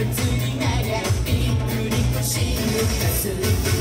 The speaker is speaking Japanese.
祭りながびっくりし抜かす